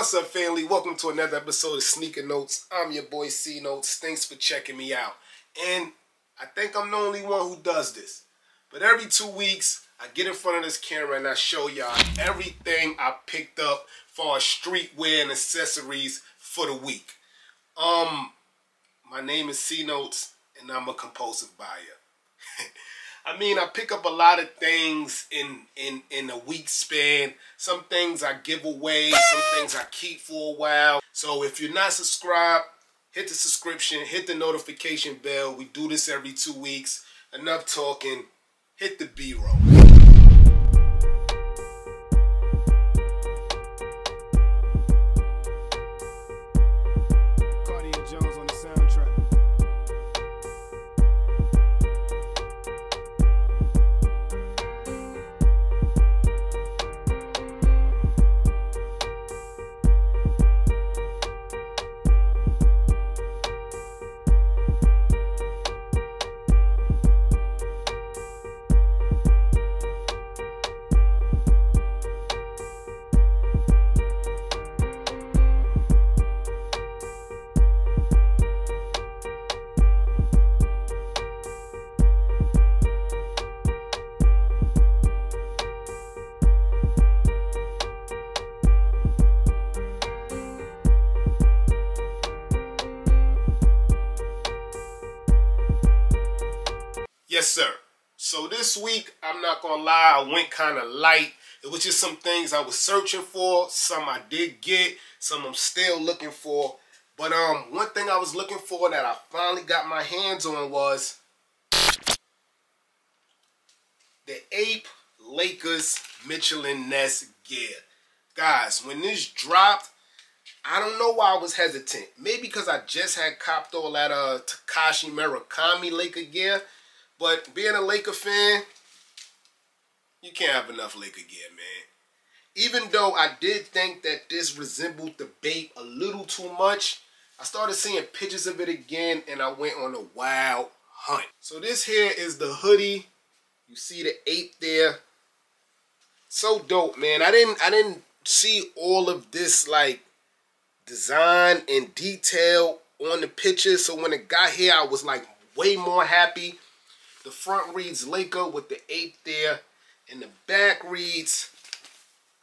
What's up, family? Welcome to another episode of Sneaker Notes. I'm your boy C Notes. Thanks for checking me out. And I think I'm the only one who does this. But every two weeks, I get in front of this camera and I show y'all everything I picked up for streetwear and accessories for the week. Um, my name is C Notes, and I'm a compulsive buyer. I mean, I pick up a lot of things in in in a week span. Some things I give away, some things I keep for a while. So if you're not subscribed, hit the subscription, hit the notification bell. We do this every two weeks. Enough talking. Hit the B-roll. Yes, sir. So this week, I'm not gonna lie, I went kind of light. It was just some things I was searching for. Some I did get. Some I'm still looking for. But um, one thing I was looking for that I finally got my hands on was the Ape Lakers Mitchell and Ness gear. Guys, when this dropped, I don't know why I was hesitant. Maybe because I just had copped all that uh Takashi Murakami Laker gear. But being a Laker fan, you can't have enough Laker gear, man. Even though I did think that this resembled the Bape a little too much, I started seeing pictures of it again and I went on a wild hunt. So this here is the hoodie. You see the ape there. So dope, man. I didn't I didn't see all of this like design and detail on the picture. So when it got here, I was like way more happy. The front reads Laker with the ape there. And the back reads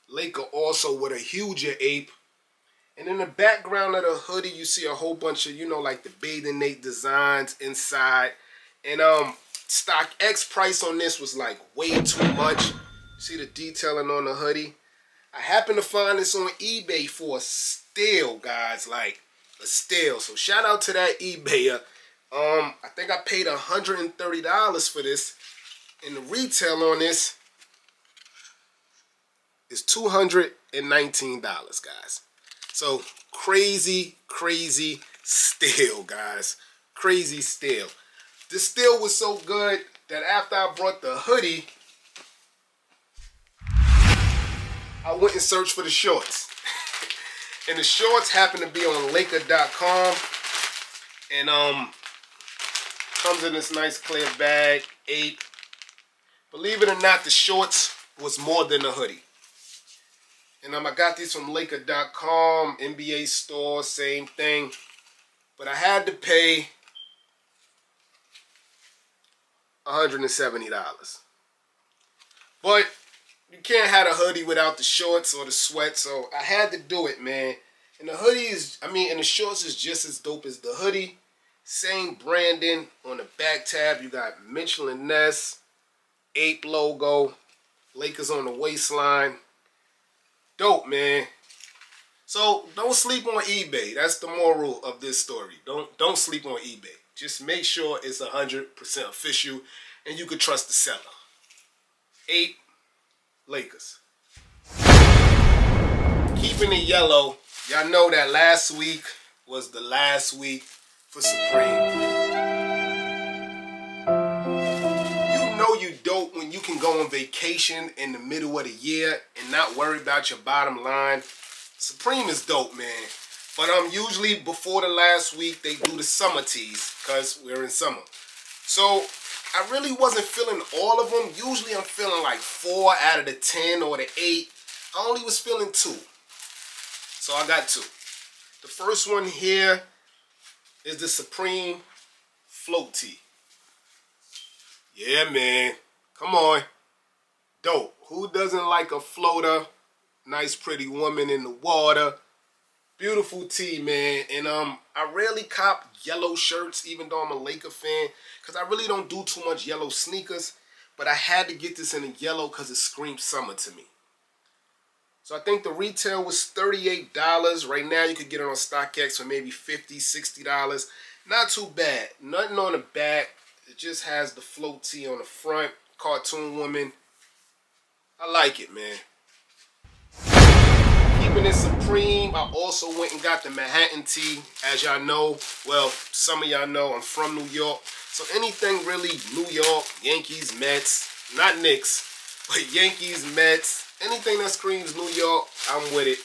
Laker also with a huger ape. And in the background of the hoodie, you see a whole bunch of, you know, like the Bathing Ape designs inside. And um, stock X price on this was like way too much. See the detailing on the hoodie? I happened to find this on eBay for a steal, guys. Like a steal. So shout out to that eBayer. Um, I think I paid $130 for this. And the retail on this is $219, guys. So crazy, crazy steal, guys. Crazy steal. This steal was so good that after I brought the hoodie, I went and searched for the shorts. and the shorts happened to be on Laker.com. And um comes in this nice clear bag, eight. Believe it or not, the shorts was more than a hoodie. And um, I got these from Laker.com, NBA store, same thing. But I had to pay $170. But you can't have a hoodie without the shorts or the sweat, so I had to do it, man. And the hoodie is, I mean, and the shorts is just as dope as the hoodie. Same branding on the back tab. You got Mitchell and Ness, Ape logo, Lakers on the waistline. Dope, man. So don't sleep on eBay. That's the moral of this story. Don't don't sleep on eBay. Just make sure it's 100% official and you can trust the seller. Ape Lakers. Keeping it yellow. Y'all know that last week was the last week for Supreme. You know you dope when you can go on vacation in the middle of the year and not worry about your bottom line. Supreme is dope, man. But um, usually before the last week, they do the summer tees because we're in summer. So I really wasn't feeling all of them. Usually I'm feeling like four out of the 10 or the eight. I only was feeling two. So I got two. The first one here is the Supreme Float Tee. Yeah, man. Come on. Dope. Who doesn't like a floater? Nice, pretty woman in the water. Beautiful tee, man. And um, I rarely cop yellow shirts, even though I'm a Laker fan, because I really don't do too much yellow sneakers. But I had to get this in a yellow because it screams summer to me. So I think the retail was $38. Right now you could get it on StockX for maybe $50, $60. Not too bad. Nothing on the back. It just has the float tee on the front. Cartoon woman. I like it, man. Keeping it supreme, I also went and got the Manhattan tee. As y'all know, well, some of y'all know I'm from New York. So anything really New York, Yankees, Mets, not Knicks, but Yankees, Mets, anything that screams New York, I'm with it.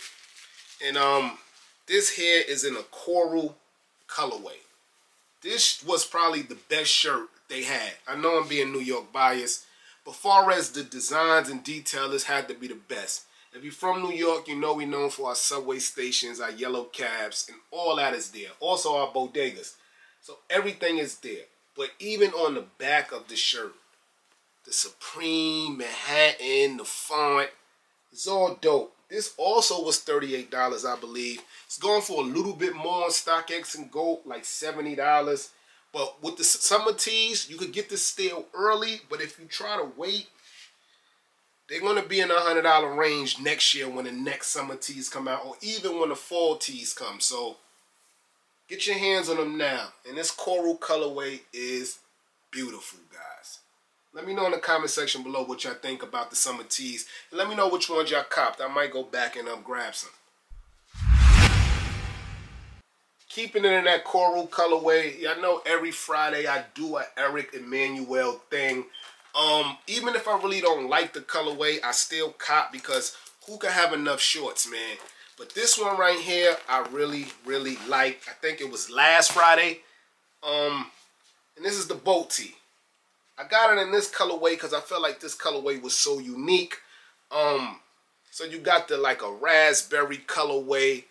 And um, this here is in a coral colorway. This was probably the best shirt they had. I know I'm being New York biased, but far as the designs and detail, this had to be the best. If you're from New York, you know we're known for our subway stations, our yellow cabs, and all that is there. Also our bodegas. So everything is there. But even on the back of the shirt, the Supreme, Manhattan, the font, it's all dope. This also was $38, I believe. It's going for a little bit more on StockX and GOAT, like $70. But with the summer tees, you could get this still early. But if you try to wait, they're going to be in the $100 range next year when the next summer tees come out. Or even when the fall tees come. So get your hands on them now. And this coral colorway is beautiful, guys. Let me know in the comment section below what y'all think about the summer tees. And let me know which ones y'all copped. I might go back and um, grab some. Keeping it in that coral colorway. Y'all know every Friday I do a Eric Emanuel thing. Um, even if I really don't like the colorway, I still cop because who can have enough shorts, man? But this one right here, I really, really like. I think it was last Friday. Um, and this is the boat tee. I got it in this colorway because I felt like this colorway was so unique. Um, so you got the like a raspberry colorway,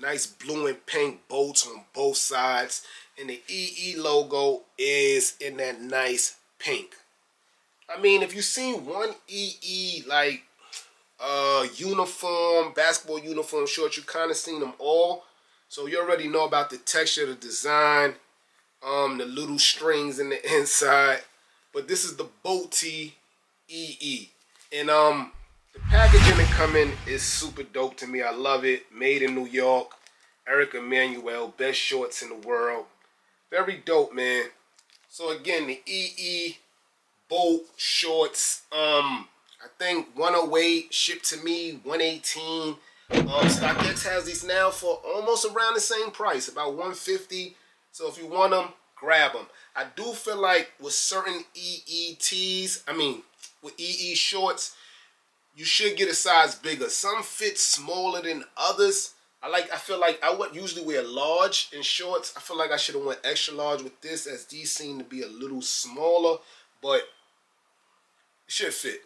nice blue and pink bolts on both sides, and the EE logo is in that nice pink. I mean, if you've seen one EE like uh uniform, basketball uniform shorts, you kind of seen them all. So you already know about the texture, the design, um, the little strings in the inside. But this is the boat tee EE. And um the packaging that come in is super dope to me. I love it. Made in New York. Eric Emanuel, best shorts in the world. Very dope, man. So again, the EE boat shorts. Um, I think 108 shipped to me 118. Um, StockX has these now for almost around the same price, about 150. So if you want them, grab them. I do feel like with certain EETs, I mean, with EE shorts, you should get a size bigger. Some fit smaller than others. I like. I feel like I would usually wear large in shorts. I feel like I should have went extra large with this, as these seem to be a little smaller, but it should fit.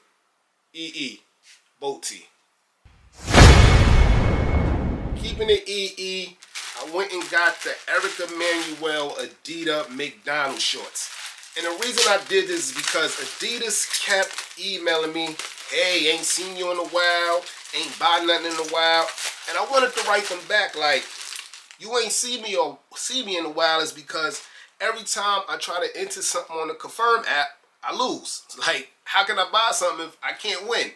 EE boat tee. Keeping it EE. I went and got the Eric Emanuel Adidas McDonald shorts. And the reason I did this is because Adidas kept emailing me, hey, ain't seen you in a while, ain't bought nothing in a while. And I wanted to write them back like, you ain't see me or see me in a while is because every time I try to enter something on the Confirm app, I lose. Like, how can I buy something if I can't win?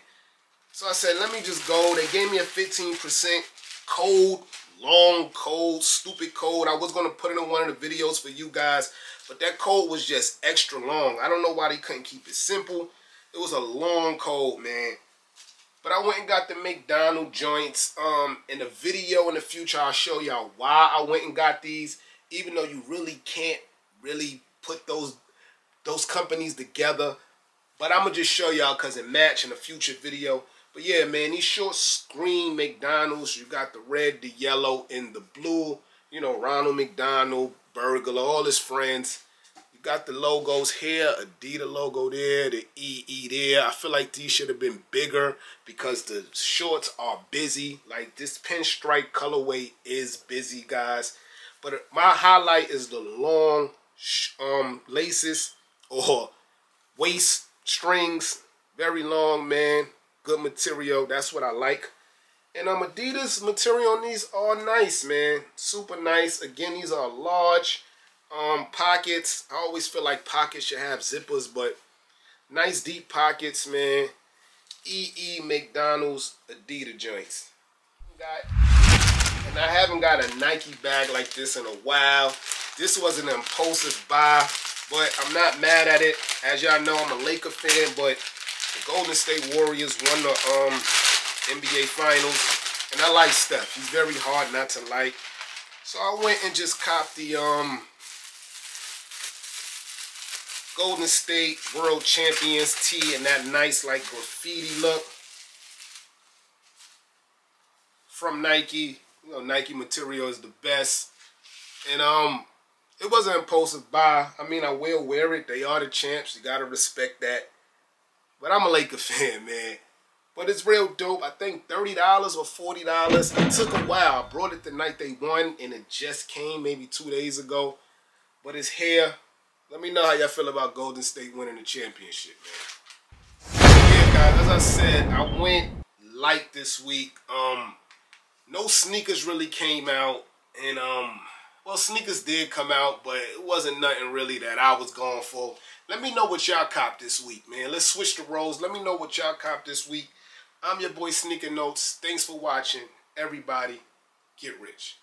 So I said, let me just go. They gave me a 15% code long code, stupid code. I was going to put it in one of the videos for you guys, but that code was just extra long. I don't know why they couldn't keep it simple. It was a long code, man. But I went and got the McDonald joints. Um, in the video in the future, I'll show y'all why I went and got these. Even though you really can't really put those those companies together. But I'm going to just show y'all because it match in a future video. But yeah, man, these short screen McDonald's, you got the red, the yellow, and the blue. You know, Ronald McDonald, Burglar, all his friends. You got the logos here, Adidas logo there, the EE there. I feel like these should have been bigger because the shorts are busy. Like this pinstripe colorway is busy, guys. But my highlight is the long um, laces or waist strings. Very long, man. Good material. That's what I like. And um, Adidas material on these are nice, man. Super nice. Again, these are large um, pockets. I always feel like pockets should have zippers, but nice deep pockets, man. EE McDonald's Adidas joints. And I haven't got a Nike bag like this in a while. This was an impulsive buy, but I'm not mad at it. As y'all know, I'm a Laker fan, but the Golden State Warriors won the um, NBA Finals. And I like Steph. He's very hard not to like. So I went and just copped the um, Golden State World Champions tee and that nice like graffiti look from Nike. You know, Nike material is the best. And um, it was an impulsive buy. I mean, I will wear it. They are the champs. You got to respect that. But I'm a Laker fan, man. But it's real dope. I think $30 or $40. It took a while. I brought it the night they won, and it just came maybe two days ago. But it's here. Let me know how y'all feel about Golden State winning the championship, man. Yeah, guys, as I said, I went light this week. Um, no sneakers really came out. And, um, well, sneakers did come out, but it wasn't nothing really that I was going for. Let me know what y'all cop this week, man. Let's switch the roles. Let me know what y'all cop this week. I'm your boy Sneaker Notes. Thanks for watching. Everybody, get rich.